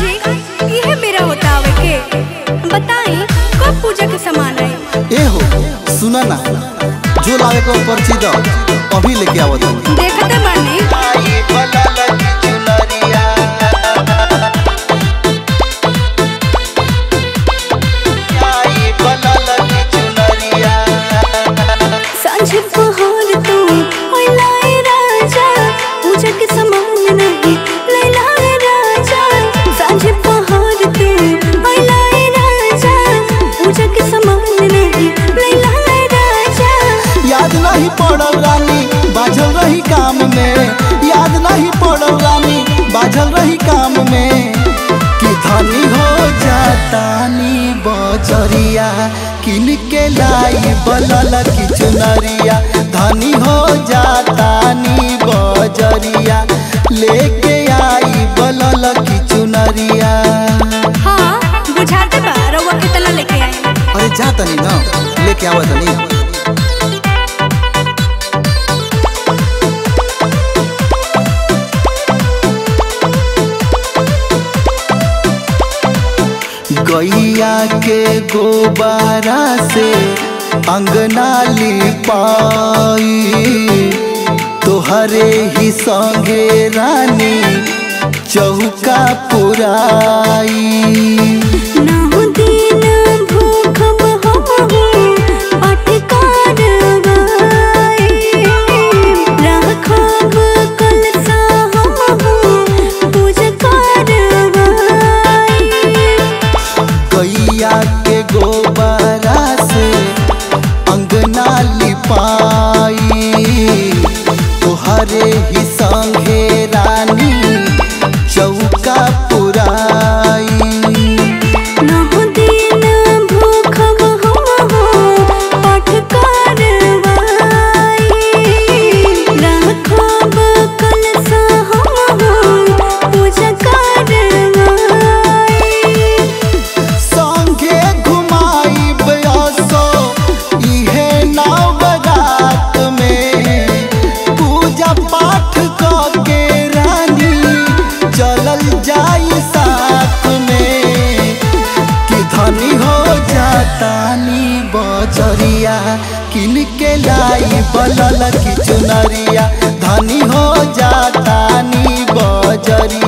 जी यह मेरा के। कब पूजा के सामान आए ए हो सुना ना। जो लावे को पर्ची दो अभी लेके आवत देखते मानी। आई बला चुनरिया किन के लाई बलल की चुनरिया मैया के गोबारा से अंगना ली पाई तोहरे ही संगे रानी चौका पुराई। किन के लाई बनल की चुनरिया धनी हो जा नी बजरी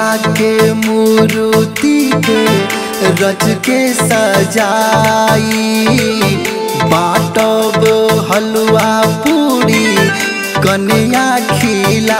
दुर्गा के मूर्ति के रच के सजाई। बाटब हलवा पूरी कन्या खिला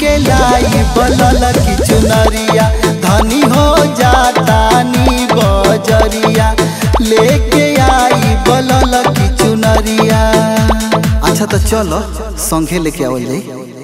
के लाई बनल की चुनरिया धनी हो जाता नी बजरिया, लेके आई बनल की चुनरिया अच्छा तो चलो, संगे लेके आवल। जाई